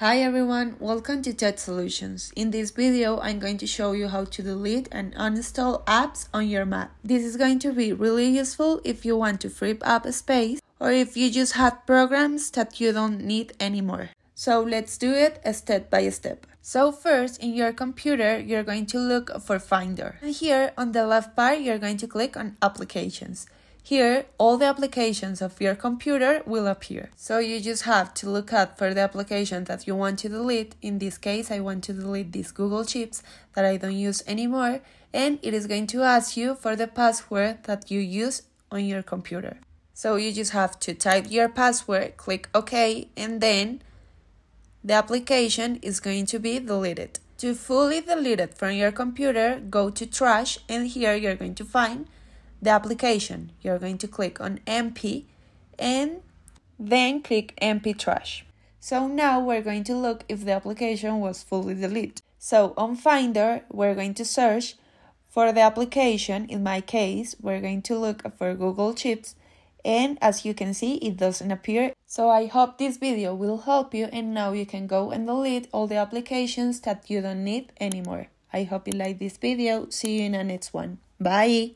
Hi everyone, welcome to Tech Solutions. In this video, I'm going to show you how to delete and uninstall apps on your Mac. This is going to be really useful if you want to free up space or if you just have programs that you don't need anymore. So let's do it step by step. So first, in your computer, you're going to look for Finder. And here on the left part, you're going to click on Applications. Here, all the applications of your computer will appear. So you just have to look out for the application that you want to delete. In this case, I want to delete these Google Sheets that I don't use anymore. And it is going to ask you for the password that you use on your computer. So you just have to type your password, click OK, and then the application is going to be deleted. To fully delete it from your computer, go to Trash, and here you're going to find the application. You're going to click on Empty and then click Empty Trash. So now we're going to look if the application was fully deleted. So on Finder, we're going to search for the application. In my case, we're going to look for Google Sheets and as you can see, it doesn't appear. So I hope this video will help you and now you can go and delete all the applications that you don't need anymore. I hope you like this video. See you in the next one. Bye!